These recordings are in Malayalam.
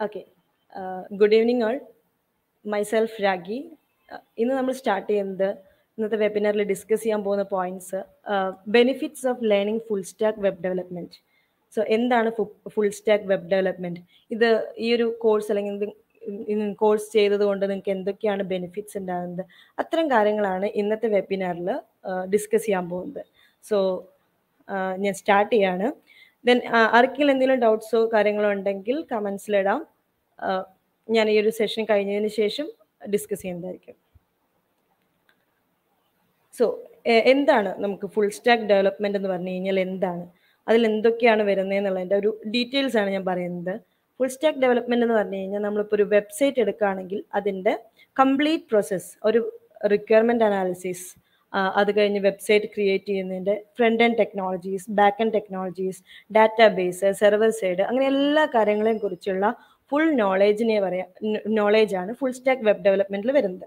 Okay good evening all myself Ragi ഇന്ന് നമ്മൾ സ്റ്റാർട്ട് ചെയ്യുന്നത് ഇന്നത്തെ വെബിനാറിൽ ഡിസ്കസ് ചെയ്യാൻ പോകുന്ന points benefits of learning full stack web development so എന്താണ് ഫുൾ സ്റ്റാക്ക് വെബ് ഡെവലപ്മെന്റ് ഇത് ഈ ഒരു കോഴ്സ് അല്ലെങ്കിൽ കോഴ്സ് ചെയ്തത് കൊണ്ട് നിങ്ങൾക്ക് എന്തൊക്കെയാണ് ബെനിഫിറ്റ്സ് ഉണ്ടാകുന്നത്? അത്തരം കാര്യങ്ങളാണ് ഇന്നത്തെ വെബിനാറിൽ ഡിസ്കസ് ചെയ്യാൻ പോകുന്നത്. സോ ഞാൻ സ്റ്റാർട്ട് ചെയ്യാണ്. ദെൻ ആർക്കെങ്കിലും എന്തെങ്കിലും ഡൗട്ട്സോ കാര്യങ്ങളോ ഉണ്ടെങ്കിൽ കമൻസിലിടാം ഞാൻ ഈ ഒരു സെഷൻ കഴിഞ്ഞതിന് ശേഷം ഡിസ്കസ് ചെയ്യുന്നതായിരിക്കും. സോ എന്താണ് നമുക്ക് ഫുൾ സ്റ്റാക്ക് ഡെവലപ്മെന്റ് എന്ന് പറഞ്ഞു കഴിഞ്ഞാൽ എന്താണ്? അതിൽ എന്തൊക്കെയാണ് വരുന്നത് എന്നുള്ളതിന്റെ ഒരു ഡീറ്റെയിൽസ് ആണ് ഞാൻ പറയുന്നത്. ഫുൾ സ്റ്റാക്ക് ഡെവലപ്മെന്റ് എന്ന് പറഞ്ഞു കഴിഞ്ഞാൽ നമ്മളിപ്പോൾ ഒരു വെബ്സൈറ്റ് എടുക്കുകയാണെങ്കിൽ അതിന്റെ കംപ്ലീറ്റ് പ്രോസസ്സ് ഒരു റിക്വയർമെന്റ് അനാലിസിസ് അത് കഴിഞ്ഞ് വെബ്സൈറ്റ് ക്രിയേറ്റ് ചെയ്യുന്നതിന്റെ front end technologies back end technologies database server side അങ്ങനെ എല്ലാ കാര്യങ്ങളെയും കുറിച്ചുള്ള ഫുൾ നോളേജിനെ പറയാം നോളേജാണ് ഫുൾ സ്റ്റാക്ക് വെബ് ഡെവലപ്മെന്റിൽ വരുന്നത്.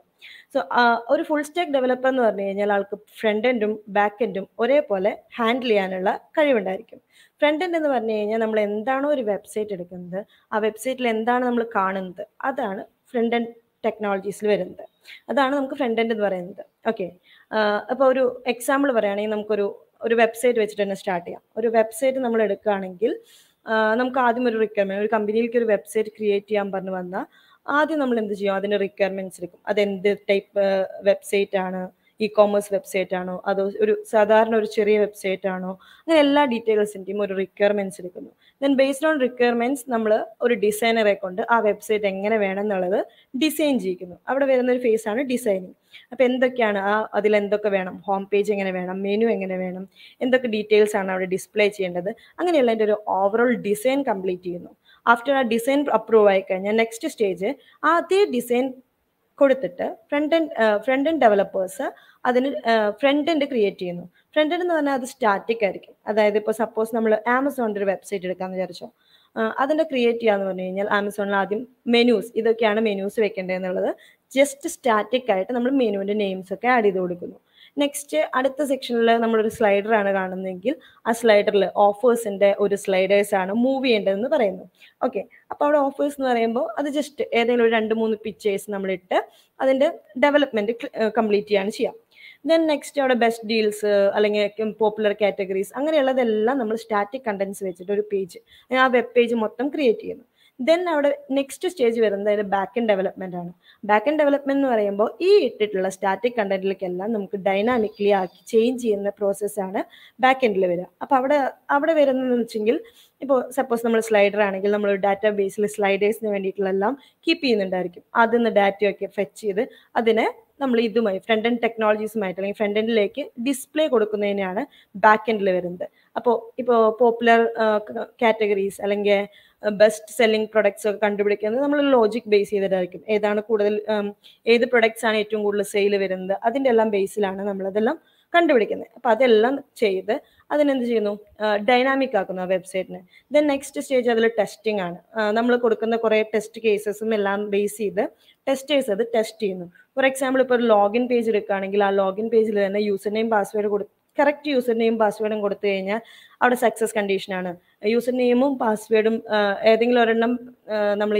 സോ ഒരു ഫുൾ സ്റ്റാക്ക് ഡെവലപ്പർ എന്ന് പറഞ്ഞു കഴിഞ്ഞാൽ ആൾക്ക് ഫ്രണ്ട് എൻഡും ബാക്ക് എൻഡും ഒരേപോലെ ഹാൻഡിൽ ചെയ്യാനുള്ള കഴിവുണ്ടായിരിക്കും. ഫ്രണ്ട് എൻഡ് എന്ന് പറഞ്ഞു കഴിഞ്ഞാൽ നമ്മൾ എന്താണോ ഒരു വെബ്സൈറ്റ് എടുക്കുന്നത് ആ വെബ്സൈറ്റിൽ എന്താണ് നമ്മൾ കാണുന്നത് അതാണ് ഫ്രണ്ട് എൻഡ് ടെക്നോളജീസിൽ വരുന്നത്. അതാണ് നമുക്ക് ഫ്രണ്ട് എൻഡ് എന്ന് പറയുന്നത്. ഓക്കെ അപ്പോൾ ഒരു എക്സാമ്പിൾ പറയുകയാണെങ്കിൽ നമുക്കൊരു ഒരു വെബ്സൈറ്റ് വെച്ചിട്ട് തന്നെ സ്റ്റാർട്ട് ചെയ്യാം. ഒരു വെബ്സൈറ്റ് നമ്മൾ എടുക്കുകയാണെങ്കിൽ നമുക്ക് ആദ്യം ഒരു റിക്വയർമെന്റ് ഒരു കമ്പനിയിലേക്ക് ഒരു വെബ്സൈറ്റ് ക്രിയേറ്റ് ചെയ്യാൻ പറഞ്ഞു വന്നാൽ ആദ്യം നമ്മൾ എന്ത് ചെയ്യും? അതിന്റെ റിക്വയർമെന്റ്സ് എടുക്കും. അതെന്ത് ടൈപ്പ് വെബ്സൈറ്റ് ആണ്? ഇ കോമേഴ്സ് വെബ്സൈറ്റ് ആണോ? അതോ ഒരു സാധാരണ ഒരു ചെറിയ വെബ്സൈറ്റ് ആണോ? അങ്ങനെ എല്ലാ ഡീറ്റെയിൽസിന്റെയും ഒരു റിക്വയർമെന്റ്സ് എടുക്കുന്നു. ദെൻ ബേസ്ഡ് ഓൺ റിക്വയർമെന്റ്സ് നമ്മൾ ഒരു ഡിസൈനറെ കൊണ്ട് ആ വെബ്സൈറ്റ് എങ്ങനെ വേണം എന്നുള്ളത് ഡിസൈൻ ചെയ്യിക്കുന്നു. അവിടെ വരുന്ന ഒരു ഫേസ് ആണ് ഡിസൈനിങ് അപ്പോൾ എന്തൊക്കെയാണ്? ആ അതിൽ എന്തൊക്കെ വേണം? ഹോം പേജ് എങ്ങനെ വേണം? മെനു എങ്ങനെ വേണം? എന്തൊക്കെ ഡീറ്റെയിൽസ് ആണ് അവിടെ ഡിസ്പ്ലേ ചെയ്യേണ്ടത്? അങ്ങനെയുള്ള എന്റെ ഒരു ഓവറോൾ ഡിസൈൻ കംപ്ലീറ്റ് ചെയ്യുന്നു. ആഫ്റ്റർ ആ ഡിസൈൻ അപ്രൂവ് ആയി കഴിഞ്ഞാൽ നെക്സ്റ്റ് സ്റ്റേജ് ആ അതേ ഡിസൈൻ കൊടുത്തിട്ട് ഫ്രണ്ട് ഫ്രണ്ട് എൻഡ് ഡെവലപ്പേഴ്സ് അതിന് ഫ്രണ്ട് എൻഡ് ക്രിയേറ്റ് ചെയ്യുന്നു. ഫ്രണ്ട് എൻഡ് എന്ന് പറഞ്ഞാൽ അത് സ്റ്റാറ്റിക് ആയിരിക്കും. അതായത് ഇപ്പോൾ സപ്പോസ് നമ്മൾ ആമസോണിന്റെ ഒരു വെബ്സൈറ്റ് എടുക്കാമെന്ന് വിചാരിച്ചോ. അതിന്റെ ക്രിയേറ്റ് ചെയ്യാന്ന് പറഞ്ഞു കഴിഞ്ഞാൽ ആമസോണിൽ ആദ്യം മെനൂസ് ഇതൊക്കെയാണ് മെനൂസ് വെക്കേണ്ടത് എന്നുള്ളത്. ജസ്റ്റ് സ്റ്റാറ്റിക് ആയിട്ട് നമ്മൾ മെനുവിന്റെ നെയിംസ് ഒക്കെ ആഡ് ചെയ്ത് കൊടുക്കുന്നു. നെക്സ്റ്റ് അടുത്ത സെക്ഷനിൽ നമ്മളൊരു സ്ലൈഡർ ആണ് കാണുന്നതെങ്കിൽ ആ സ്ലൈഡറിൽ ഓഫേഴ്സിന്റെ ഒരു സ്ലൈഡേഴ്സ് ആണ് മൂവ് ചെയ്യേണ്ടതെന്ന് പറയുന്നു. ഓക്കെ അപ്പോൾ അവിടെ ഓഫേഴ്സ് എന്ന് പറയുമ്പോൾ അത് ജസ്റ്റ് ഏതെങ്കിലും ഒരു രണ്ട് മൂന്ന് പിക്ചേഴ്സ് നമ്മളിട്ട് അതിന്റെ ഡെവലപ്മെന്റ് കംപ്ലീറ്റ് ചെയ്യാണ് ചെയ്യാം ദെൻ നെക്സ്റ്റ് അവിടെ ബെസ്റ്റ് ഡീൽസ് അല്ലെങ്കിൽ പോപ്പുലർ കാറ്റഗറീസ് അങ്ങനെയുള്ളതെല്ലാം നമ്മൾ സ്റ്റാറ്റിക് കണ്ടൻസ് വെച്ചിട്ട് ഒരു പേജ് ആ വെബ് പേജ് മൊത്തം ക്രിയേറ്റ് ചെയ്യുന്നു. ദെൻ അവിടെ നെക്സ്റ്റ് സ്റ്റേജ് വരുന്നത് അതിന്റെ ബാക്ക് ആൻഡ് ഡെവലപ്മെന്റ് ആണ്. ബാക്ക് ആൻഡ് ഡെവലപ്മെന്റ് എന്ന് പറയുമ്പോൾ ഈ ഇട്ടിട്ടുള്ള സ്റ്റാറ്റിക് കണ്ടന്റിലേക്കെല്ലാം നമുക്ക് ഡൈനാമിക്കലി ആക്കി ചേഞ്ച് ചെയ്യുന്ന പ്രോസസ്സാണ് ബാക്ക് എൻഡിൽ വരിക. അപ്പോൾ അവിടെ അവിടെ വരുന്നതെന്ന് വെച്ചെങ്കിൽ ഇപ്പോൾ സപ്പോസ് നമ്മൾ സ്ലൈഡർ ആണെങ്കിൽ നമ്മൾ ഡാറ്റാ ബേസിൽ സ്ലൈഡേഴ്സിന് വേണ്ടിയിട്ടുള്ളതെല്ലാം കീപ്പ് ചെയ്യുന്നുണ്ടായിരിക്കും. അതിൽ നിന്ന് ഡാറ്റയൊക്കെ ഫെച്ച് ചെയ്ത് അതിനെ നമ്മൾ ഇതുമായി ഫ്രണ്ട് എൻഡ് ടെക്നോളജീസുമായിട്ട് അല്ലെങ്കിൽ ഫ്രണ്ട് എൻഡിലേക്ക് ഡിസ്പ്ലേ കൊടുക്കുന്നതിനാണ് ബാക്ക് എൻഡിൽ വരുന്നത്. അപ്പോൾ ഇപ്പോൾ പോപ്പുലർ കാറ്റഗറീസ് അല്ലെങ്കിൽ ബെസ്റ്റ് സെല്ലിംഗ് പ്രൊഡക്ട്സ് ഒക്കെ കണ്ടുപിടിക്കുന്നത് നമ്മൾ ലോജിക് ബേസ് ചെയ്തിട്ടായിരിക്കും. ഏതാണ് കൂടുതൽ ഏത് പ്രൊഡക്ട്സ് ആണ് ഏറ്റവും കൂടുതൽ സെയിൽ വരുന്നത്? അതിന്റെ എല്ലാം ബേസിലാണ് നമ്മളതെല്ലാം കണ്ടുപിടിക്കുന്നത്. അപ്പം അതെല്ലാം ചെയ്ത് അതിനെന്ത് ചെയ്യുന്നു? ഡൈനാമിക് ആക്കുന്നു ആ വെബ്സൈറ്റിനെ ദെൻ നെക്സ്റ്റ് സ്റ്റേജ് അതിൽ ടെസ്റ്റിംഗ് ആണ്. നമ്മൾ കൊടുക്കുന്ന കുറേ ടെസ്റ്റ് കേസസും എല്ലാം ബേസ് ചെയ്ത് ടെസ്റ്റേഴ്സ് അത് ടെസ്റ്റ് ചെയ്യുന്നു. ഫോർ എക്സാമ്പിൾ ഇപ്പോൾ ഒരു ലോഗിൻ പേജ് എടുക്കുകയാണെങ്കിൽ ആ ലോഗിൻ പേജിൽ തന്നെ യൂസർ നെയിം പാസ്വേഡ് കൊടു കറക്റ്റ് യൂസർ നെയിം പാസ്വേഡും കൊടുത്തു കഴിഞ്ഞാൽ അവിടെ സക്സസ് കണ്ടീഷനാണ് യൂസർ നെയിമും പാസ്വേഡും ഏതെങ്കിലും ഒരെണ്ണം നമ്മൾ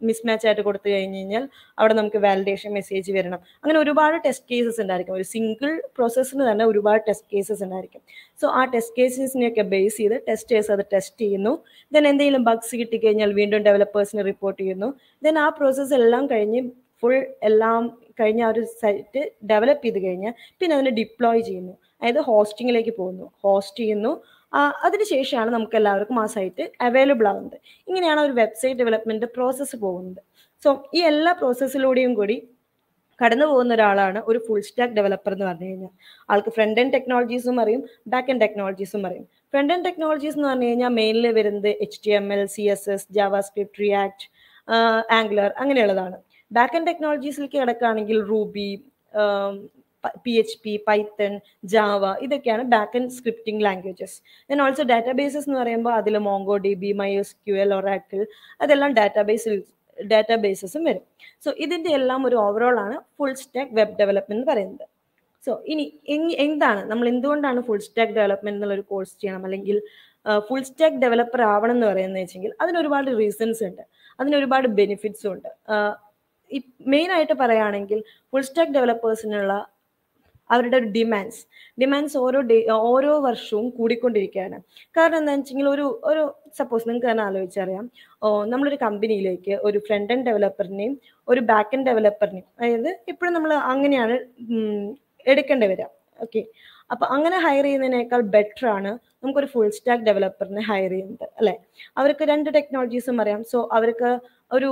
മിസ്മാച്ച് ആയിട്ട് കൊടുത്തു കഴിഞ്ഞ് കഴിഞ്ഞാൽ അവിടെ നമുക്ക് വാലിഡേഷൻ മെസ്സേജ് വരണം. അങ്ങനെ ഒരുപാട് ടെസ്റ്റ് കേസസ് ഉണ്ടായിരിക്കും. ഒരു സിംഗിൾ പ്രോസസ്സിന് തന്നെ ഒരുപാട് ടെസ്റ്റ് കേസസ് ഉണ്ടായിരിക്കും. സോ ആ ടെസ്റ്റ് കേസസിനെയൊക്കെ ബേസ് ചെയ്ത് ടെസ്റ്റേഴ്സ് അത് ടെസ്റ്റ് ചെയ്യുന്നു. ദെൻ എന്തെങ്കിലും ബഗ്സ് കിട്ടിക്കഴിഞ്ഞാൽ വീണ്ടും ഡെവലപ്പേഴ്സിന് റിപ്പോർട്ട് ചെയ്യുന്നു. ദെൻ ആ പ്രോസസ്സ് എല്ലാം കഴിഞ്ഞ് ഫുൾ എല്ലാം കഴിഞ്ഞ ആ ഒരു സൈറ്റ് ഡെവലപ്പ് ചെയ്ത് കഴിഞ്ഞാൽ പിന്നെ അതിനെ ഡിപ്ലോയ് ചെയ്യുന്നു. അതായത് ഹോസ്റ്റിങ്ങിലേക്ക് പോകുന്നു. ഹോസ്റ്റ് ചെയ്യുന്നു. അതിനുശേഷമാണ് നമുക്ക് എല്ലാവർക്കും ആ സൈറ്റ് അവൈലബിൾ ആവുന്നത്. ഇങ്ങനെയാണ് ഒരു വെബ്സൈറ്റ് ഡെവലപ്മെന്റ് പ്രോസസ്സ് പോകുന്നത്. സോ ഈ എല്ലാ പ്രോസസ്സിലൂടെയും കൂടി കടന്നു പോകുന്ന ഒരാളാണ് ഒരു ഫുൾ സ്റ്റാക്ക് ഡെവലപ്പർ എന്ന് പറഞ്ഞു കഴിഞ്ഞാൽ. ആൾക്ക് ഫ്രണ്ട് എൻഡ് ടെക്നോളജീസും അറിയും ബാക്ക് എൻഡ് ടെക്നോളജീസും അറിയും. ഫ്രണ്ട് എൻഡ് ടെക്നോളജീസ് എന്ന് പറഞ്ഞു കഴിഞ്ഞാൽ മെയിനിൽ വരുന്നത് H T M L C S S JavaScript React Angular അങ്ങനെയുള്ളതാണ്. Back end ടെക്നോളജീസിലേക്ക് കിടക്കുകയാണെങ്കിൽ Ruby P H P Python Java ഇതൊക്കെയാണ് back end scripting languages then also databases എന്ന് പറയുമ്പോൾ അതിൽ MongoDB MySQL Oracle അതെല്ലാം ഡാറ്റാബേസിൽ ഡാറ്റാബേസസും വരും. സോ ഇതിന്റെ എല്ലാം ഒരു ഓവറോൾ ആണ് ഫുൾ സ്റ്റാക്ക് വെബ് ഡെവലപ്മെന്റ് എന്ന് പറയുന്നത്. സോ ഇനി എന്താണ്? നമ്മൾ എന്തുകൊണ്ടാണ് ഫുൾ സ്റ്റാക്ക് ഡെവലപ്മെന്റ് എന്നുള്ള ഒരു കോഴ്സ് ചെയ്യണം? അല്ലെങ്കിൽ ഫുൾ സ്റ്റാക്ക് ഡെവലപ്പർ ആവണം എന്ന് പറയുന്നത് വെച്ചെങ്കിൽ അതിന് ഒരുപാട് റീസൺസ് ഉണ്ട്. അതിന് ഒരുപാട് ബെനിഫിറ്റ്സും ഉണ്ട്. ഈ മെയിനായിട്ട് പറയുകയാണെങ്കിൽ ഫുൾ സ്റ്റാക്ക് ഡെവലപ്പേഴ്സിനുള്ള അവരുടെ ഡിമാൻഡ്സ് ഡിമാൻഡ്സ് ഓരോ ഡേ ഓരോ വർഷവും കൂടിക്കൊണ്ടിരിക്കുകയാണ്. കാരണം എന്താണെന്ന് വെച്ചെങ്കിൽ ഒരു ഒരു സപ്പോസ് നിങ്ങൾക്ക് തന്നെ ആലോചിച്ചറിയാം. നമ്മളൊരു കമ്പനിയിലേക്ക് ഒരു ഫ്രണ്ട് എൻഡ് ഡെവലപ്പറിനെയും ഒരു ബാക്ക് എൻഡ് ഡെവലപ്പറിനെയും അതായത് ഇപ്പോഴും നമ്മൾ അങ്ങനെയാണ് എടുക്കേണ്ടി വരിക. ഓക്കെ അപ്പൊ അങ്ങനെ ഹയർ ചെയ്യുന്നതിനേക്കാൾ ബെറ്റർ ആണ് നമുക്കൊരു ഫുൾ സ്റ്റാക്ക് ഡെവലപ്പറിനെ ഹയർ ചെയ്യുന്നത് അല്ലെ? അവർക്ക് രണ്ട് ടെക്നോളജീസും അറിയാം സോ അവർക്ക് ഒരു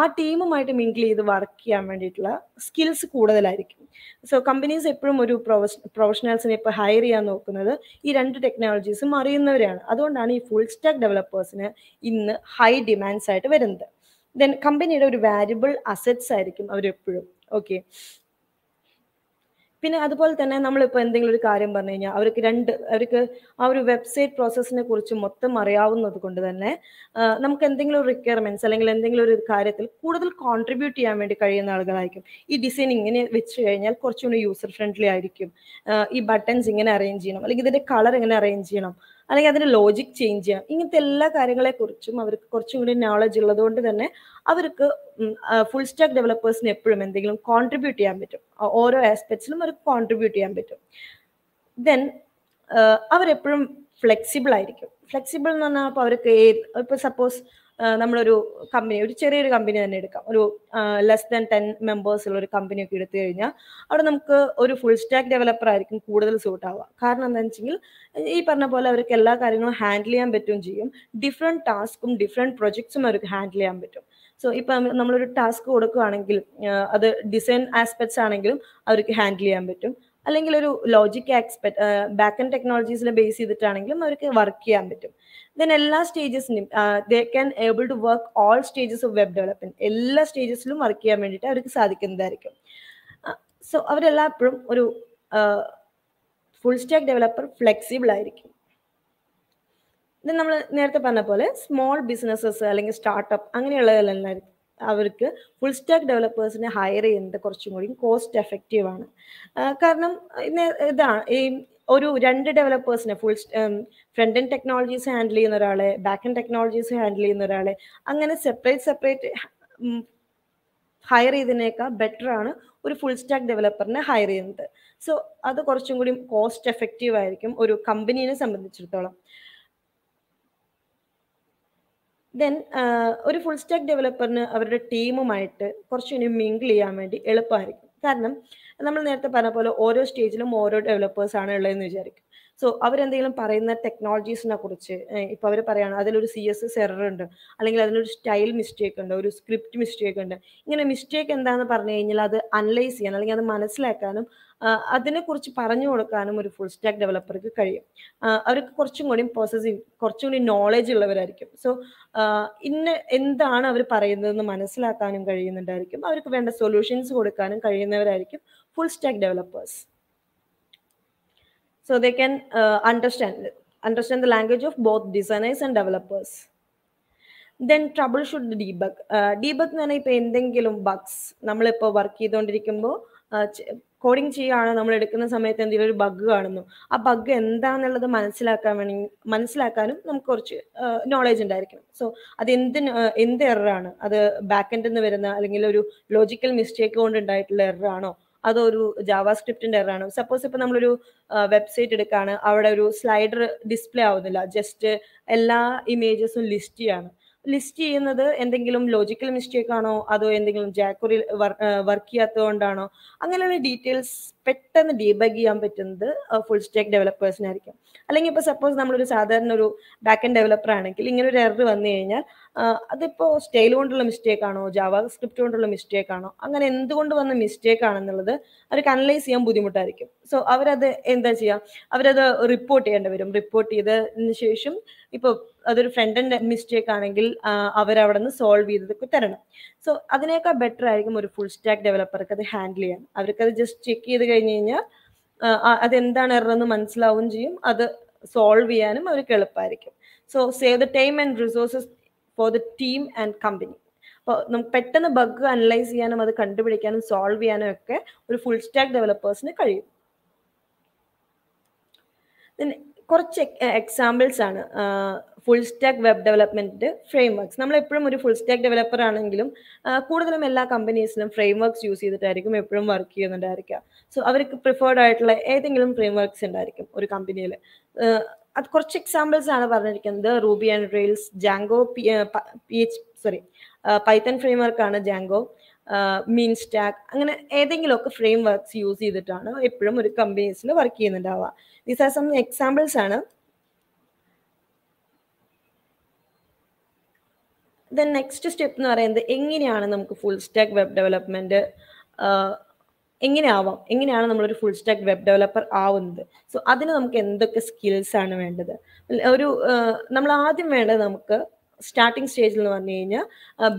ആ ടീമുമായിട്ട് മിങ്കിൾ ചെയ്ത് വർക്ക് ചെയ്യാൻ വേണ്ടിയിട്ടുള്ള സ്കിൽസ് കൂടുതലായിരിക്കും. സോ കമ്പനീസ് എപ്പോഴും ഒരു പ്രൊഫഷണൽസിനെ ഇപ്പോൾ ഹയർ ചെയ്യാൻ നോക്കുന്നത് ഈ രണ്ട് ടെക്നോളജീസും അറിയുന്നവരെയാണ് അതുകൊണ്ടാണ് ഈ ഫുൾ സ്റ്റാക്ക് ഡെവലപ്പേഴ്സിന് ഇന്ന് ഹൈ ഡിമാൻഡ്സ് ആയിട്ട് വരുന്നത്. ദെൻ കമ്പനിയുടെ ഒരു വാല്യുബിൾ അസറ്റ്സ് ആയിരിക്കും അവരെപ്പോഴും. ഓക്കെ പിന്നെ അതുപോലെ തന്നെ നമ്മളിപ്പോൾ എന്തെങ്കിലും ഒരു കാര്യം പറഞ്ഞു കഴിഞ്ഞാൽ അവർക്ക് രണ്ട് അവർക്ക് ആ ഒരു വെബ്സൈറ്റ് പ്രോസസ്സിനെ കുറിച്ച് മൊത്തം അറിയാവുന്നത് കൊണ്ട് തന്നെ നമുക്ക് എന്തെങ്കിലും ഒരു റിക്വയർമെന്റ്സ് അല്ലെങ്കിൽ എന്തെങ്കിലും ഒരു കാര്യത്തിൽ കൂടുതൽ കോൺട്രിബ്യൂട്ട് ചെയ്യാൻ വേണ്ടി കഴിയുന്ന ആളുകളായിരിക്കും. ഈ ഡിസൈൻ ഇങ്ങനെ വെച്ച് കഴിഞ്ഞാൽ കുറച്ചുകൂടി യൂസർ ഫ്രണ്ട്ലി ആയിരിക്കും. ഈ ബട്ടൺസ് ഇങ്ങനെ അറേഞ്ച് ചെയ്യണം. അല്ലെങ്കിൽ ഇതിന്റെ കളർ എങ്ങനെ അറേഞ്ച് ചെയ്യണം. അല്ലെങ്കിൽ അതിന്റെ ലോജിക് ചേഞ്ച് ചെയ്യാം. ഇങ്ങനത്തെ എല്ലാ കാര്യങ്ങളെ കുറിച്ചും അവർക്ക് കുറച്ചും കൂടി നോളജ് ഉള്ളതുകൊണ്ട് തന്നെ അവർക്ക് ഫുൾ സ്റ്റാക്ക് ഡെവലപ്പേഴ്സിന് എപ്പോഴും എന്തെങ്കിലും കോൺട്രിബ്യൂട്ട് ചെയ്യാൻ പറ്റും. ഓരോ ആസ്പെക്ട്സിലും അവർക്ക് കോൺട്രിബ്യൂട്ട് ചെയ്യാൻ പറ്റും. ദെൻ അവരെപ്പോഴും ഫ്ലെക്സിബിൾ ആയിരിക്കും. ഫ്ലെക്സിബിൾ എന്ന് പറഞ്ഞാൽ അപ്പോൾ അവർക്ക് ഇപ്പോൾ സപ്പോസ് നമ്മളൊരു കമ്പനി ഒരു ചെറിയൊരു കമ്പനി തന്നെ എടുക്കാം. ഒരു ലെസ് ദാൻ ടെൻ മെമ്പേഴ്സ് ഉള്ള ഒരു കമ്പനി ഒക്കെ എടുത്തു കഴിഞ്ഞാൽ അവിടെ നമുക്ക് ഒരു ഫുൾ സ്റ്റാക്ക് ഡെവലപ്പർ ആയിരിക്കും കൂടുതൽ സൂട്ട് ആവുക. കാരണം എന്താണെന്ന് വെച്ചെങ്കിൽ ഈ പറഞ്ഞ പോലെ അവർക്ക് എല്ലാ കാര്യങ്ങളും ഹാൻഡിൽ ചെയ്യാൻ പറ്റുകയും ചെയ്യും. ഡിഫറെന്റ് ടാസ്കും ഡിഫറെന്റ് പ്രൊജക്ട്സും അവർക്ക് ഹാൻഡിൽ ചെയ്യാൻ പറ്റും. സോ ഇപ്പം നമ്മളൊരു ടാസ്ക് കൊടുക്കുകയാണെങ്കിൽ അത് ഡിസൈൻ ആസ്പെക്ട്സ് ആണെങ്കിലും അവർക്ക് ഹാൻഡിൽ ചെയ്യാൻ പറ്റും. അല്ലെങ്കിൽ ഒരു ലോജിക് ആസ്പെക്ട് ബാക്ക് ആൻഡ് ടെക്നോളജീസിനെ ബേസ് ചെയ്തിട്ടാണെങ്കിലും അവർക്ക് വർക്ക് ചെയ്യാൻ പറ്റും. ദെൻ എല്ലാ സ്റ്റേജസിനും they can able to work all stages of web development എല്ലാ സ്റ്റേജസിലും വർക്ക് ചെയ്യാൻ വേണ്ടിയിട്ട് അവർക്ക് സാധിക്കുന്നതായിരിക്കും. സോ അവരെല്ലാപ്പോഴും ഒരു ഫുൾ സ്റ്റാക്ക് ഡെവലപ്പർ ഫ്ലെക്സിബിൾ ആയിരിക്കും. ഇത് നമ്മൾ നേരത്തെ പറഞ്ഞ പോലെ സ്മോൾ ബിസിനസ്സസ് അല്ലെങ്കിൽ സ്റ്റാർട്ടപ്പ് അങ്ങനെയുള്ളതെല്ലാം അവർക്ക് ഫുൾ സ്റ്റാക്ക് ഡെവലപ്പേഴ്സിനെ ഹയർ ചെയ്യുന്നത് കുറച്ചും കൂടി കോസ്റ്റ് എഫക്റ്റീവ് ആണ്. കാരണം ഇതാണ് ഈ ഒരു രണ്ട് ഡെവലപ്പേഴ്സിനെ full front end technologies handle ചെയ്യുന്ന ഒരാളെ ബാക്ക് എൻഡ് ടെക്നോളജീസ് ഹാൻഡിൽ ചെയ്യുന്ന ഒരാളെ അങ്ങനെ സെപ്പറേറ്റ് സെപ്പറേറ്റ് ഹയർ ചെയ്തതിനേക്കാൾ ബെറ്റർ ആണ് ഒരു ഫുൾ സ്റ്റാക്ക് ഡെവലപ്പറിനെ ഹയർ ചെയ്യുന്നത്. സോ അത് കുറച്ചും കൂടി കോസ്റ്റ് എഫക്റ്റീവ് ആയിരിക്കും ഒരു കമ്പനീനെ സംബന്ധിച്ചിടത്തോളം. ദെൻ ഒരു ഫുൾ സ്റ്റാക്ക് ഡെവലപ്പറിന് അവരുടെ ടീമുമായിട്ട് കുറച്ചുകൂടി മിങ്കിൾ ചെയ്യാൻ വേണ്ടി എളുപ്പമായിരിക്കും. കാരണം നമ്മൾ നേരത്തെ പറഞ്ഞ പോലെ ഓരോ സ്റ്റേജിലും ഓരോ ഡെവലപ്പേഴ്സ് ആണ് ഉള്ളതെന്ന് വിചാരിക്കും. സോ അവരെന്തെങ്കിലും പറയുന്ന ടെക്നോളജീസിനെ കുറിച്ച് ഇപ്പോൾ അവർ പറയുകയാണ് അതിലൊരു സി എസ് എസ് എറർ ഉണ്ട്. അല്ലെങ്കിൽ അതിനൊരു സ്റ്റൈൽ മിസ്റ്റേക്ക് ഉണ്ട് ഒരു സ്ക്രിപ്റ്റ് മിസ്റ്റേക്ക് ഉണ്ട്. ഇങ്ങനെ മിസ്റ്റേക്ക് എന്താണെന്ന് പറഞ്ഞു കഴിഞ്ഞാൽ അത് അനലൈസ് ചെയ്യാൻ അല്ലെങ്കിൽ അത് മനസ്സിലാക്കാനും അതിനെക്കുറിച്ച് പറഞ്ഞു കൊടുക്കാനും ഒരു ഫുൾ സ്റ്റാക്ക് ഡെവലപ്പർക്ക് കഴിയും. അവർക്ക് കുറച്ചും കൂടി പോസസീവ് കുറച്ചും കൂടി നോളജ് ഉള്ളവരായിരിക്കും. സോ ഇന്ന് എന്താണ് അവർ പറയുന്നതെന്ന് മനസ്സിലാക്കാനും കഴിയുന്നുണ്ടായിരിക്കും. അവർക്ക് വേണ്ട സൊല്യൂഷൻസ് കൊടുക്കാനും കഴിയുന്നവരായിരിക്കും full stack developers so they can understand understand understand language of both designers and developers. Then troubleshoot debug debug എന്ന് പറഞ്ഞാൽ ഇപ്പോൾ എന്തെങ്കിലും ബഗ്സ് നമ്മളിപ്പോൾ വർക്ക് ചെയ്തുകൊണ്ടിരിക്കുമ്പോൾ കോഡിങ് ചെയ്യുകയാണ്? നമ്മൾ എടുക്കുന്ന സമയത്ത് എന്തെങ്കിലും ഒരു ബഗ് കാണുന്നു. ആ ബഗ് എന്താണെന്നുള്ളത് മനസ്സിലാക്കാൻ വേണ്ടി മനസ്സിലാക്കാനും നമുക്ക് കുറച്ച് നോളേജ് ഉണ്ടായിരിക്കണം. സോ അത് എന്ത് എന്ത് എററാണ് അത് ബാക്ക് എൻഡിൽ നിന്ന് വരുന്ന അല്ലെങ്കിൽ ഒരു ലോജിക്കൽ മിസ്റ്റേക്ക് കൊണ്ട് ഉണ്ടായിട്ടുള്ള എററാണോ അതൊരു ജാവാ സ്ക്രിപ്റ്റിന്റെ എററാണ് സപ്പോസ് ഇപ്പൊ നമ്മളൊരു വെബ്സൈറ്റ് എടുക്കുകയാണ്. അവിടെ ഒരു സ്ലൈഡർ ഡിസ്പ്ലേ ആവുന്നില്ല. ജസ്റ്റ് എല്ലാ ഇമേജസും ലിസ്റ്റ് ചെയ്യാണ്. ലിസ്റ്റ് ചെയ്യുന്നത് എന്തെങ്കിലും ലോജിക്കൽ മിസ്റ്റേക്ക് ആണോ? അതോ എന്തെങ്കിലും ജാക്കുറി വർക്ക് ചെയ്യാത്തത് കൊണ്ടാണോ അങ്ങനെയുള്ള ഡീറ്റെയിൽസ് പെട്ടെന്ന് ഡീബഗ് ചെയ്യാൻ പറ്റുന്നത് ഫുൾ സ്റ്റേക്ക് ഡെവലപ്പേഴ്സിനായിരിക്കും അല്ലെങ്കിൽ ഇപ്പോൾ സപ്പോസ് നമ്മളൊരു സാധാരണ ഒരു ബാക്ക് ആൻഡ് ഡെവലപ്പർ ആണെങ്കിൽ ഇങ്ങനെ ഒരു എറർ വന്നു കഴിഞ്ഞാൽ അതിപ്പോൾ സ്റ്റൈൽ കൊണ്ടുള്ള മിസ്റ്റേക്ക് ആണോ? ജാവ സ്ക്രിപ്റ്റ് കൊണ്ടുള്ള മിസ്റ്റേക്ക് ആണോ? അങ്ങനെ എന്തുകൊണ്ട് വന്ന മിസ്റ്റേക്ക് ആണെന്നുള്ളത് അവർക്ക് അനലൈസ് ചെയ്യാൻ ബുദ്ധിമുട്ടായിരിക്കും. സോ അവരത് എന്താ ചെയ്യുക അവരത് റിപ്പോർട്ട് ചെയ്യേണ്ടി വരും. റിപ്പോർട്ട് ചെയ്തതിന് ശേഷം ഇപ്പോൾ അതൊരു ഫ്രണ്ട് എൻഡ് മിസ്റ്റേക്ക് ആണെങ്കിൽ അവരവിടെ നിന്ന് സോൾവ് ചെയ്തതൊക്കെ തരണം. സോ അതിനേക്കാൾ ബെറ്റർ ആയിരിക്കും ഒരു ഫുൾ സ്റ്റാക്ക് ഡെവലപ്പർക്ക് അത് ഹാൻഡിൽ ചെയ്യാൻ. അവർക്കത് ജസ്റ്റ് ചെക്ക് ചെയ്ത് കഴിഞ്ഞ് കഴിഞ്ഞാൽ അതെന്താണ് എറർ എന്ന് മനസ്സിലാവുകയും ചെയ്യും. അത് സോൾവ് ചെയ്യാനും അവർക്ക് എളുപ്പമായിരിക്കും. So save the time and resources for the team and company അപ്പോൾ നമുക്ക് പെട്ടെന്ന് ബഗ് അനലൈസ് ചെയ്യാനും അത് കണ്ടുപിടിക്കാനും സോൾവ് ചെയ്യാനും ഒക്കെ ഒരു ഫുൾ സ്റ്റാക്ക് ഡെവലപ്പേഴ്സിന് കഴിയും. കുറച്ച് എക്സാമ്പിൾസ് ആണ്. Full stack web development frameworks നമ്മൾ എപ്പോഴും ഒരു ഫുൾ സ്റ്റാക്ക് ഡെവലപ്പർ ആണെങ്കിലും കൂടുതലും എല്ലാ കമ്പനീസിലും ഫ്രെയിം വർക്ക്സ് യൂസ് ചെയ്തിട്ടായിരിക്കും എപ്പോഴും വർക്ക് ചെയ്യുന്നുണ്ടായിരിക്കുക. സോ അവർക്ക് പ്രിഫേർഡ് ആയിട്ടുള്ള ഏതെങ്കിലും ഫ്രെയിം വർക്ക്സ് ഉണ്ടായിരിക്കും ഒരു കമ്പനിയിൽ അത് കുറച്ച് എക്സാമ്പിൾസ് ആണ് പറഞ്ഞിരിക്കുന്നത്. Ruby on Rails Django P H sorry Python frame ആണ് ജാങ്കോ മീൻ സ്റ്റാക്ക് അങ്ങനെ ഏതെങ്കിലുമൊക്കെ ഫ്രെയിം വർക്ക്സ് യൂസ് ചെയ്തിട്ടാണ് എപ്പോഴും ഒരു കമ്പനീസിൽ വർക്ക് ചെയ്യുന്നുണ്ടാവുക. ദീസ് ആർ സം എക്സാമ്പിൾസ് ആണ്. ദെൻ നെക്സ്റ്റ് സ്റ്റെപ്പ് എന്ന് പറയുന്നത് എങ്ങനെയാണ് നമുക്ക് ഫുൾ സ്റ്റാക്ക് വെബ് ഡെവലപ്മെന്റ് എങ്ങനെ ആവാം എങ്ങനെയാണ് നമ്മളൊരു ഫുൾ സ്റ്റാക്ക് വെബ് ഡെവലപ്പർ ആവുന്നത്? സോ അതിന് നമുക്ക് എന്തൊക്കെ സ്കിൽസ് ആണ് വേണ്ടത്? ഒരു നമ്മൾ ആദ്യം വേണ്ടത് നമുക്ക് സ്റ്റാർട്ടിംഗ് സ്റ്റേജിൽ എന്ന് പറഞ്ഞു കഴിഞ്ഞാൽ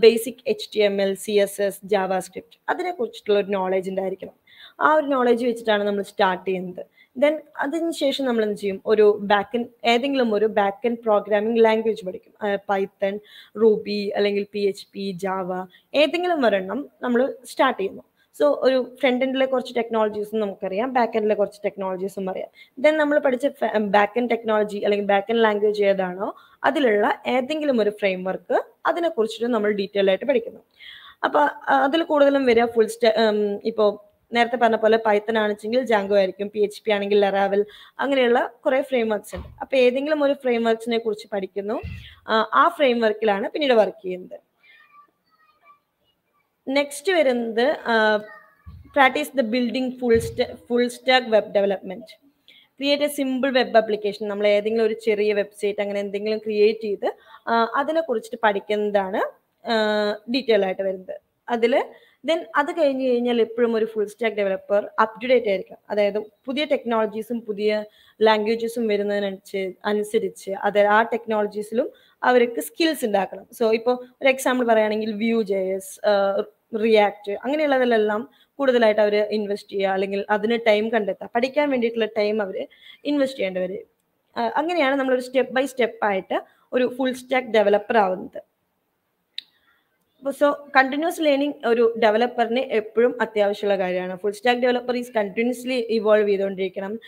basic H T M L C S S JavaScript അതിനെ കുറിച്ചിട്ടുള്ള ഒരു നോളേജ് ഉണ്ടായിരിക്കണം. ആ ഒരു നോളേജ് വെച്ചിട്ടാണ് നമ്മൾ സ്റ്റാർട്ട് ചെയ്യുന്നത്. ദെൻ അതിന് ശേഷം നമ്മൾ എന്ത് ചെയ്യും? ഒരു ബാക്ക് ഏതെങ്കിലും ഒരു ബാക്ക് എൻ പ്രോഗ്രാമിംഗ് ലാംഗ്വേജ് പഠിക്കും പൈത്തൺ റൂബി അല്ലെങ്കിൽ പി എച്ച് പി ജാവ ഏതെങ്കിലും ഒരെണ്ണം നമ്മൾ സ്റ്റാർട്ട് ചെയ്യുന്നു. സോ ഒരു ഫ്രണ്ട് എൻഡിലെ കുറച്ച് ടെക്നോളജീസും നമുക്കറിയാം ബാക്ക് എൻഡിലെ കുറച്ച് ടെക്നോളജീസും അറിയാം. ദെൻ നമ്മൾ പഠിച്ച ബാക്ക് എൻഡ് ടെക്നോളജി അല്ലെങ്കിൽ ബാക്ക് എൻഡ് ലാംഗ്വേജ് ഏതാണോ അതിലുള്ള ഏതെങ്കിലും ഒരു ഫ്രെയിം വർക്ക് അതിനെക്കുറിച്ചിട്ട് നമ്മൾ ഡീറ്റെയിൽ ആയിട്ട് പഠിക്കുന്നു. അപ്പോൾ അതിൽ കൂടുതലും വരിക ഫുൾ സ്റ്റെ ഇപ്പോൾ നേരത്തെ പറഞ്ഞ പോലെ പൈത്തൺ ആണെച്ചെങ്കിൽ ജാങ്കോ ആയിരിക്കും പി എച്ച് പി ആണെങ്കിൽ ലറാവൽ അങ്ങനെയുള്ള കുറേ ഫ്രെയിം വർക്ക്സ് ഉണ്ട്. അപ്പോൾ ഏതെങ്കിലും ഒരു ഫ്രെയിം വർക്ക്സിനെ കുറിച്ച് പഠിക്കുന്നു. ആ ഫ്രെയിം വർക്കിലാണ് പിന്നീട് വർക്ക് ചെയ്യുന്നത്. നെക്സ്റ്റ് വരുന്നത് practice the building full full stack web development create a simple web application നമ്മൾ ഏതെങ്കിലും ഒരു ചെറിയ വെബ്സൈറ്റ് അങ്ങനെ എന്തെങ്കിലും ക്രിയേറ്റ് ചെയ്ത് അതിനെ കുറിച്ചിട്ട് പഠിക്കുന്നതാണ് ഡീറ്റെയിൽ ആയിട്ട് വരുന്നത്. അതിൽ ദെൻ അത് കഴിഞ്ഞ് കഴിഞ്ഞാൽ എപ്പോഴും ഒരു full stack developer up to date ആയിരിക്കും അതായത് പുതിയ ടെക്നോളജീസും പുതിയ ലാംഗ്വേജസും വരുന്നതിനനുസരിച്ച് അനുസരിച്ച് അത് ആ ടെക്നോളജീസിലും അവർക്ക് സ്കിൽസ് ഉണ്ടാക്കണം. സോ ഇപ്പോൾ ഒരു എക്സാമ്പിൾ പറയുകയാണെങ്കിൽ വ്യൂ ജെയസ് റിയാക്ട് അങ്ങനെയുള്ളതിലെല്ലാം കൂടുതലായിട്ട് അവർ ഇൻവെസ്റ്റ് ചെയ്യുക അല്ലെങ്കിൽ അതിന് ടൈം കണ്ടെത്തുക. പഠിക്കാൻ വേണ്ടിയിട്ടുള്ള ടൈം അവർ ഇൻവെസ്റ്റ് ചെയ്യേണ്ടി വരും. അങ്ങനെയാണ് നമ്മളൊരു സ്റ്റെപ്പ് ബൈ സ്റ്റെപ്പ് ആയിട്ട് ഒരു ഫുൾ സ്റ്റാക്ക് ഡെവലപ്പർ ആവുന്നത്. സോ കണ്ടിന്യൂസ് ലേണിംഗ് ഒരു ഡെവലപ്പറിന് എപ്പോഴും അത്യാവശ്യമുള്ള കാര്യമാണ്. Full stack developer is continuously evolve ചെയ്തുകൊണ്ടിരിക്കണം.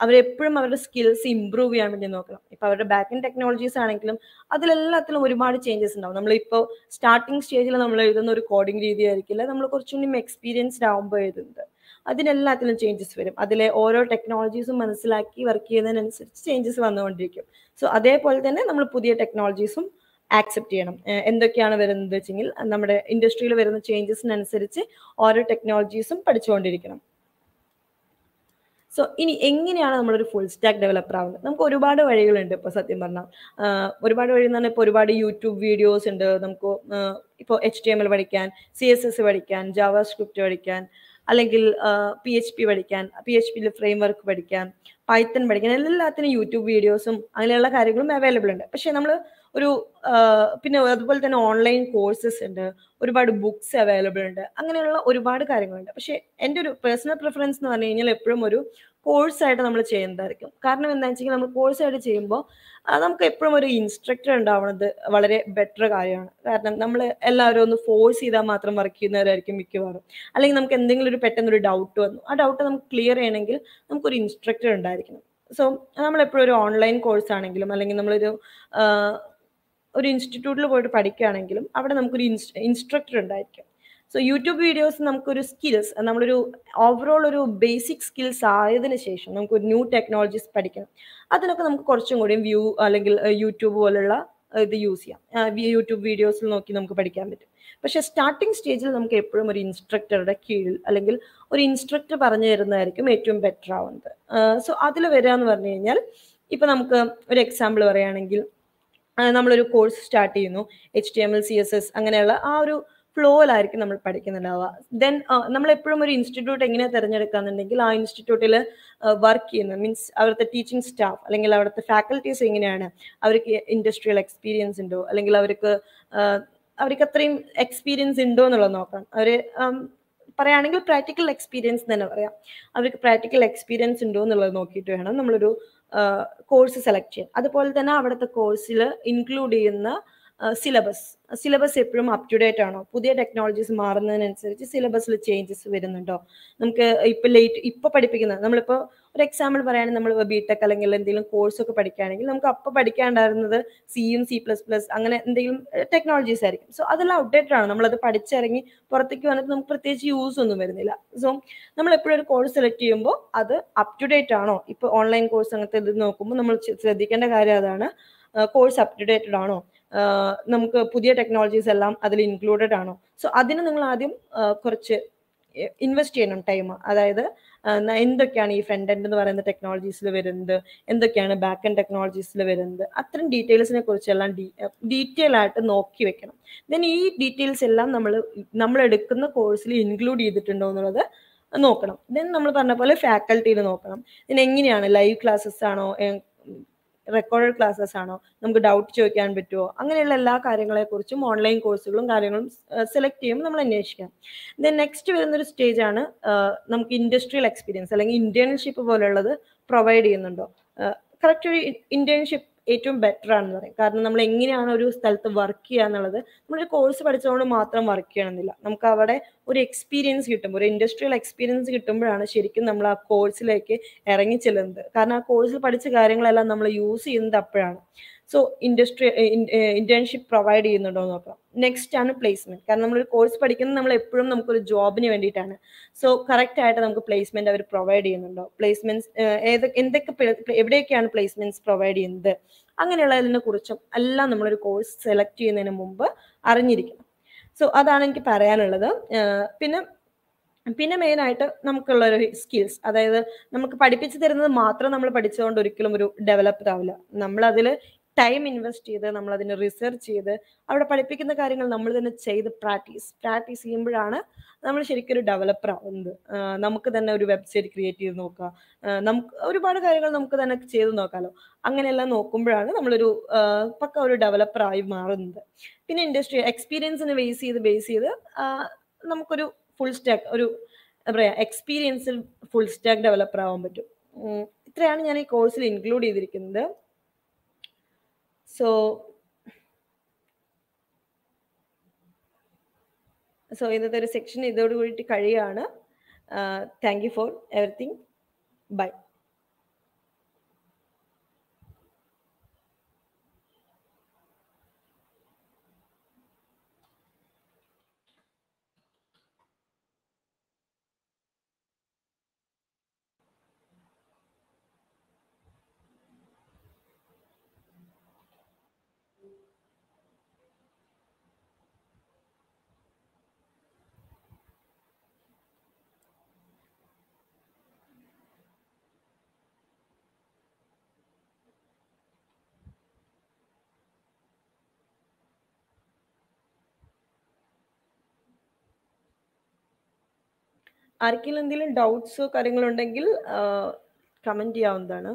അവരെപ്പോഴും അവരുടെ സ്കിൽസ് ഇമ്പ്രൂവ് ചെയ്യാൻ വേണ്ടി നോക്കണം. ഇപ്പൊ അവരുടെ ബാക്ക് ടെക്നോളജീസ് ആണെങ്കിലും അതിലെല്ലാത്തിലും ഒരുപാട് ചേഞ്ചസ് ഉണ്ടാവും. നമ്മളിപ്പോൾ സ്റ്റാർട്ടിംഗ് സ്റ്റേജിൽ നമ്മൾ എഴുതുന്ന ഒരു കോഡിംഗ് രീതി ആയിരിക്കില്ല. നമ്മൾ കുറച്ചുകൂടി എക്സ്പീരിയൻസ്ഡ് ആകുമ്പോൾ എഴുതുന്നത്. അതിനെല്ലാത്തിലും ചേഞ്ചസ് വരും. അതിലെ ഓരോ ടെക്നോളജീസും മനസ്സിലാക്കി വർക്ക് ചെയ്യുന്നതിനനുസരിച്ച് ചേഞ്ചസ് വന്നുകൊണ്ടിരിക്കും. സോ അതേപോലെ തന്നെ നമ്മൾ പുതിയ ടെക്നോളജീസും ആക്സെപ്റ്റ് ചെയ്യണം. എന്തൊക്കെയാണ് വരുന്നത് വെച്ചെങ്കിൽ നമ്മുടെ ഇൻഡസ്ട്രിയിൽ വരുന്ന ചേഞ്ചസിനനുസരിച്ച് ഓരോ ടെക്നോളജീസും പഠിച്ചുകൊണ്ടിരിക്കണം. സോ ഇനി എങ്ങനെയാണ് നമ്മളൊരു ഫുൾ സ്റ്റാക്ക് ഡെവലപ്പർ ആവുന്നത്? നമുക്ക് ഒരുപാട് വഴികളുണ്ട് ഇപ്പോൾ സത്യം പറഞ്ഞാൽ. ഒരുപാട് വഴി എന്ന് പറഞ്ഞാൽ ഇപ്പോൾ ഒരുപാട് യൂട്യൂബ് വീഡിയോസ് ഉണ്ട്. നമുക്ക് ഇപ്പോൾ എച്ച് ടി എം എൽ പഠിക്കാൻ സി എസ് എസ് പഠിക്കാൻ ജാവ സ്ക്രിപ്റ്റ് പഠിക്കാൻ അല്ലെങ്കിൽ പി എച്ച് പി പഠിക്കാൻ പി എച്ച് പിയിൽ ഫ്രെയിം വർക്ക് പഠിക്കാൻ പൈത്തൺ പഠിക്കാൻ എല്ലാത്തിനും യൂട്യൂബ് വീഡിയോസും അങ്ങനെയുള്ള കാര്യങ്ങളും അവൈലബിൾ ഉണ്ട്. പക്ഷേ നമ്മൾ ഒരു പിന്നെ അതുപോലെ തന്നെ ഓൺലൈൻ കോഴ്സസ് ഉണ്ട്. ഒരുപാട് ബുക്സ് അവൈലബിൾ ഉണ്ട്. അങ്ങനെയുള്ള ഒരുപാട് കാര്യങ്ങളുണ്ട്. പക്ഷേ എന്റെ ഒരു പേഴ്സണൽ പ്രിഫറൻസ് എന്ന് പറഞ്ഞു കഴിഞ്ഞാൽ എപ്പോഴും ഒരു കോഴ്സായിട്ട് നമ്മൾ ചെയ്യുന്നതായിരിക്കും. കാരണം എന്താണെന്ന് വെച്ചാൽ നമ്മൾ കോഴ്സായിട്ട് ചെയ്യുമ്പോൾ നമുക്ക് എപ്പോഴും ഒരു ഇൻസ്ട്രക്ടർ ഉണ്ടാവുന്നത് വളരെ ബെറ്റർ കാര്യമാണ്. കാരണം നമ്മൾ എല്ലാവരും ഒന്ന് ഫോഴ്സ് ചെയ്താൽ മാത്രം വർക്ക് ചെയ്യുന്നവരായിരിക്കും മിക്കവാറും. അല്ലെങ്കിൽ നമുക്ക് എന്തെങ്കിലും ഒരു പെട്ടെന്നൊരു ഡൗട്ട് വന്നു. ആ ഡൗട്ട് നമുക്ക് ക്ലിയർ ചെയ്യണമെങ്കിൽ നമുക്കൊരു ഇൻസ്ട്രക്ടർ ഉണ്ടായിരിക്കണം. സോ നമ്മളെപ്പോഴും ഒരു ഓൺലൈൻ കോഴ്സ് ആണെങ്കിലും അല്ലെങ്കിൽ നമ്മളൊരു ഒരു ഇൻസ്റ്റിറ്റ്യൂട്ടിൽ പോയിട്ട് പഠിക്കുകയാണെങ്കിലും അവിടെ നമുക്കൊരു ഇൻസ്ട്രക്ടർ ഉണ്ടായിരിക്കും. സോ യൂട്യൂബ് വീഡിയോസ് നമുക്കൊരു സ്കിൽസ് നമ്മളൊരു ഓവറോൾ ഒരു ബേസിക് സ്കിൽസ് ആയതിന് ശേഷം നമുക്ക് ന്യൂ ടെക്നോളജീസ് പഠിക്കണം. അതിനൊക്കെ നമുക്ക് കുറച്ചും കൂടിയും വ്യൂ അല്ലെങ്കിൽ യൂട്യൂബ് പോലുള്ള ഇത് യൂസ് ചെയ്യാം. യൂട്യൂബ് വീഡിയോസിൽ നോക്കി നമുക്ക് പഠിക്കാൻ പറ്റും. പക്ഷേ സ്റ്റാർട്ടിംഗ് സ്റ്റേജിൽ നമുക്ക് എപ്പോഴും ഒരു ഇൻസ്ട്രക്ടറുടെ കീഴിൽ അല്ലെങ്കിൽ ഒരു ഇൻസ്ട്രക്ടർ പറഞ്ഞു തരുന്നതായിരിക്കും ഏറ്റവും ബെറ്റർ ആവുന്നത്. സോ അതിൽ വരിക എന്ന് പറഞ്ഞു കഴിഞ്ഞാൽ ഇപ്പം നമുക്ക് ഒരു എക്സാമ്പിൾ പറയുകയാണെങ്കിൽ നമ്മളൊരു കോഴ്സ് സ്റ്റാർട്ട് ചെയ്യുന്നു. H T M L C S S അങ്ങനെയുള്ള ആ ഒരു ഫ്ലോയിലായിരിക്കും നമ്മൾ പഠിക്കുന്നുണ്ടാവുക. ദെൻ നമ്മൾ എപ്പോഴും ഒരു ഇൻസ്റ്റിറ്റ്യൂട്ട് എങ്ങനെ തിരഞ്ഞെടുക്കാന്നുണ്ടെങ്കിൽ ആ ഇൻസ്റ്റിറ്റ്യൂട്ടിൽ വർക്ക് ചെയ്യുന്ന. മീൻസ് അവിടുത്തെ ടീച്ചിങ് സ്റ്റാഫ് അല്ലെങ്കിൽ അവിടുത്തെ ഫാക്കൽറ്റീസ് എങ്ങനെയാണ്? അവർക്ക് ഇൻഡസ്ട്രിയൽ എക്സ്പീരിയൻസ് ഉണ്ടോ? അല്ലെങ്കിൽ അവർക്ക് അവർക്ക് അത്രയും എക്സ്പീരിയൻസ് ഉണ്ടോ എന്നുള്ളത് നോക്കണം അവർ പറയുകയാണെങ്കിൽ പ്രാക്ടിക്കൽ എക്സ്പീരിയൻസ് തന്നെ പറയാം. അവർക്ക് പ്രാക്ടിക്കൽ എക്സ്പീരിയൻസ് ഉണ്ടോ എന്നുള്ളത് നോക്കിയിട്ട് വേണം നമ്മളൊരു കോഴ്സ് സെലക്ട് ചെയ്യാം അതുപോലെ തന്നെ അവിടുത്തെ കോഴ്സിൽ ഇൻക്ലൂഡ് ചെയ്യുന്ന സിലബസ് സിലബസ് എപ്പോഴും അപ് ടു ഡേറ്റ് ആണോ? പുതിയ ടെക്നോളജീസ് മാറുന്നതിനനുസരിച്ച് സിലബസിൽ ചേഞ്ചസ് വരുന്നുണ്ടോ? നമുക്ക് ഇപ്പൊ ലേറ്റ് ഇപ്പൊ പഠിപ്പിക്കുന്നത് നമ്മളിപ്പോ ഒരു എക്സാമ്പിൾ പറയുകയാണെങ്കിൽ നമ്മൾ ബി ടെക് അല്ലെങ്കിൽ എന്തെങ്കിലും കോഴ്സ് ഒക്കെ പഠിക്കുകയാണെങ്കിൽ നമുക്ക് അപ്പോൾ പഠിക്കാണ്ടായിരുന്നത് സിയും സി പ്ലസ് പ്ലസ് അങ്ങനെ എന്തെങ്കിലും ടെക്നോളജീസ് ആയിരിക്കും. സോ അതെല്ലാം അപ്ഡേറ്റഡ് ആണ്. നമ്മളത് പഠിച്ചിറങ്ങി പുറത്തേക്ക് വന്നിട്ട് നമുക്ക് പ്രത്യേകിച്ച് യൂസ് ഒന്നും വരുന്നില്ല. സോ നമ്മൾ എപ്പോഴും ഒരു കോഴ്സ് സെലക്ട് ചെയ്യുമ്പോൾ അത് അപ് ടു ഡേറ്റ് ആണോ? ഇപ്പോൾ ഓൺലൈൻ കോഴ്സ് അങ്ങനത്തെ ഇത് നോക്കുമ്പോൾ നമ്മൾ ശ്രദ്ധിക്കേണ്ട കാര്യം അതാണ് കോഴ്സ് അപ് ടു ഡേറ്റഡ് ആണോ? നമുക്ക് പുതിയ ടെക്നോളജീസ് എല്ലാം അതിൽ ഇൻക്ലൂഡഡ് ആണോ? സോ അതിന് നിങ്ങൾ ആദ്യം കുറച്ച് ഇൻവെസ്റ്റ് ചെയ്യണം ടൈം അതായത് എന്തൊക്കെയാണ് ഈ ഫ്രണ്ട് എൻഡ് എന്ന് പറയുന്ന ടെക്നോളജീസിൽ വരുന്നത്? എന്തൊക്കെയാണ് ബാക്ക് എൻഡ് ടെക്നോളജീസിൽ വരുന്നത്? അത്തരം ഡീറ്റെയിൽസിനെ കുറിച്ചെല്ലാം ഡീറ്റെയിൽ ആയിട്ട് നോക്കി വെക്കണം. ദെൻ ഈ ഡീറ്റെയിൽസ് എല്ലാം നമ്മൾ നമ്മൾ എടുക്കുന്ന കോഴ്സിൽ ഇൻക്ലൂഡ് ചെയ്തിട്ടുണ്ടോ എന്നുള്ളത് നോക്കണം. ദെൻ നമ്മൾ പറഞ്ഞ പോലെ ഫാക്കൽറ്റിയിൽ നോക്കണം. ദെൻ എങ്ങനെയാണ് ലൈവ് ക്ലാസ്സസ് ആണോ റെക്കോർഡഡ് ക്ലാസ്സസ് ആണോ? നമുക്ക് ഡൗട്ട് ചോദിക്കാൻ പറ്റുമോ അങ്ങനെയുള്ള എല്ലാ കാര്യങ്ങളെ കുറിച്ചും ഓൺലൈൻ കോഴ്സുകളും കാര്യങ്ങളും സെലക്ട് ചെയ്യുമ്പോൾ നമ്മൾ അന്വേഷിക്കാം. ദെൻ നെക്സ്റ്റ് വരുന്നൊരു ആണ് നമുക്ക് ഇൻഡസ്ട്രിയൽ എക്സ്പീരിയൻസ് അല്ലെങ്കിൽ ഇന്റേൺഷിപ്പ് പോലുള്ളത് പ്രൊവൈഡ് ചെയ്യുന്നുണ്ടോ? കറക്റ്റ് ഒരു ഇന്റേൺഷിപ്പ് ഏറ്റവും ബെറ്റർ ആണെന്ന് പറയും. കാരണം നമ്മൾ എങ്ങനെയാണ് ഒരു സ്ഥലത്ത് വർക്ക് ചെയ്യുക എന്നുള്ളത് നമ്മളൊരു കോഴ്സ് പഠിച്ചതുകൊണ്ട് മാത്രം വർക്ക് ചെയ്യണമെന്നില്ല. നമുക്ക് അവിടെ ഒരു എക്സ്പീരിയൻസ് കിട്ടുമ്പോൾ ഒരു ഇൻഡസ്ട്രിയൽ എക്സ്പീരിയൻസ് കിട്ടുമ്പോഴാണ് ശരിക്കും നമ്മൾ ആ കോഴ്സിലേക്ക് ഇറങ്ങി ചെല്ലുന്നത്. കാരണം ആ കോഴ്സിൽ പഠിച്ച കാര്യങ്ങളെല്ലാം നമ്മൾ യൂസ് ചെയ്യുന്നത് അപ്പോഴാണ്. സോ ഇൻഡസ്ട്രി ഇന്റേൺഷിപ്പ് പ്രൊവൈഡ് ചെയ്യുന്നുണ്ടോ നോക്കാം. നെക്സ്റ്റ് ആണ് പ്ലേസ്മെന്റ് കാരണം നമ്മളൊരു കോഴ്സ് പഠിക്കുന്നത് നമ്മൾ എപ്പോഴും നമുക്കൊരു ജോബിന് വേണ്ടിയിട്ടാണ്. സോ കറക്റ്റ് ആയിട്ട് നമുക്ക് പ്ലേസ്മെന്റ് അവർ പ്രൊവൈഡ് ചെയ്യുന്നുണ്ടോ? പ്ലേസ്മെന്റ്സ് ഏത് എന്തൊക്കെ എവിടെയൊക്കെയാണ് പ്ലേസ്മെന്റ്സ് പ്രൊവൈഡ് ചെയ്യുന്നത്? അങ്ങനെയുള്ളതിനെ കുറിച്ചും എല്ലാം നമ്മളൊരു കോഴ്സ് സെലക്ട് ചെയ്യുന്നതിന് മുമ്പ് അറിഞ്ഞിരിക്കണം. സോ അതാണ് എനിക്ക് പറയാനുള്ളത്. പിന്നെ പിന്നെ മെയിനായിട്ട് നമുക്കുള്ള ഒരു സ്കിൽസ് അതായത് നമുക്ക് പഠിപ്പിച്ചു തരുന്നത് മാത്രം നമ്മൾ പഠിച്ചുകൊണ്ട് ഒരിക്കലും ഒരു ഡെവലപ്ഡ് ആവില്ല നമ്മൾ അതിൽ ടൈം ഇൻവെസ്റ്റ് ചെയ്ത് നമ്മൾ അതിന് റിസർച്ച് ചെയ്ത് അവിടെ പഠിപ്പിക്കുന്ന കാര്യങ്ങൾ നമ്മൾ തന്നെ ചെയ്ത് പ്രാക്ടീസ് പ്രാക്ടീസ് ചെയ്യുമ്പോഴാണ് നമ്മൾ ശരിക്കും ഒരു ഡെവലപ്പർ ആവുന്നത് നമുക്ക് തന്നെ ഒരു വെബ്സൈറ്റ് ക്രിയേറ്റ് ചെയ്ത് നോക്കുക നമുക്ക് ഒരുപാട് കാര്യങ്ങൾ നമുക്ക് തന്നെ ചെയ്ത് നോക്കാമല്ലോ അങ്ങനെയെല്ലാം നോക്കുമ്പോഴാണ് നമ്മളൊരു പക്ക ഒരു ഡെവലപ്പർ ആയി മാറുന്നത്. പിന്നെ ഇൻഡസ്ട്രി എക്സ്പീരിയൻസിന് ബേസ് ചെയ്ത് ബേസ് ചെയ്ത് നമുക്കൊരു ഫുൾ സ്റ്റാക്ക് ഒരു എന്താ പറയുക എക്സ്പീരിയൻസിൽ ഫുൾ സ്റ്റാക്ക് ഡെവലപ്പർ ആവാൻ പറ്റും. ഇത്രയാണ് ഞാൻ ഈ കോഴ്സിൽ ഇൻക്ലൂഡ് ചെയ്തിരിക്കുന്നത്. സോ സോ ഇന്നത്തെ ഒരു സെക്ഷൻ ഇതോട് കൂടിയിട്ട് കഴിയുകയാണ് thank you for everything bye ആർക്കെങ്കിലും എന്തെങ്കിലും ഡൗട്ട്സോ കാര്യങ്ങളോ ഉണ്ടെങ്കിൽ കമന്റ് ചെയ്യാവുന്നതാണ്.